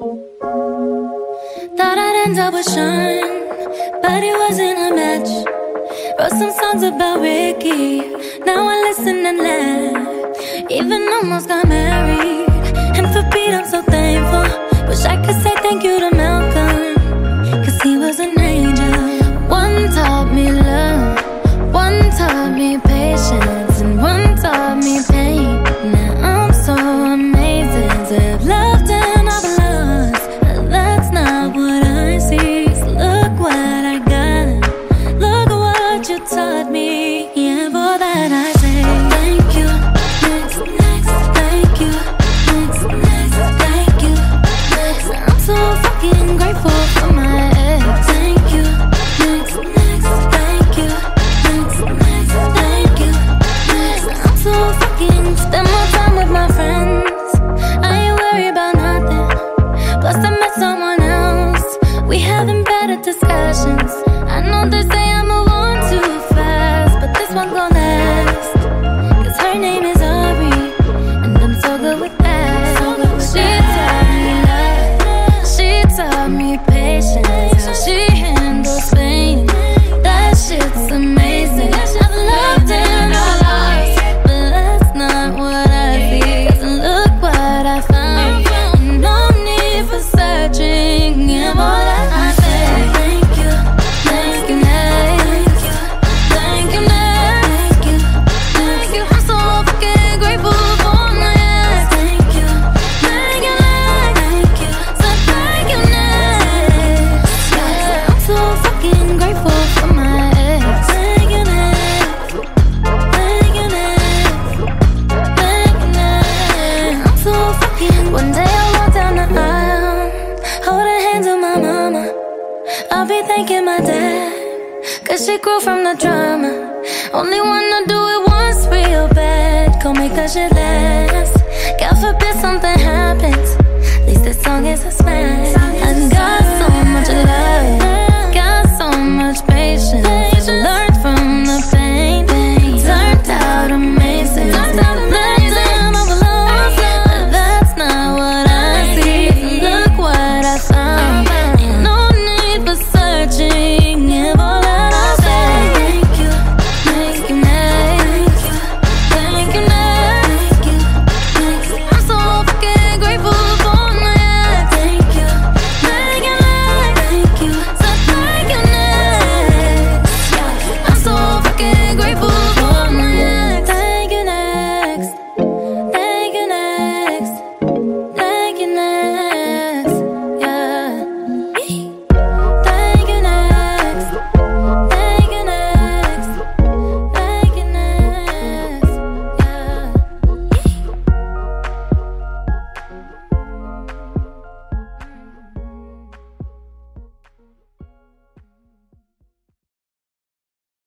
Thought I'd end up with Sean, but it wasn't a match. Wrote some songs about Ricky, now I listen and laugh. Even almost got married. I'll be thanking my dad, cause she grew from the drama. Only wanna do it once real bad, Call make that shit last.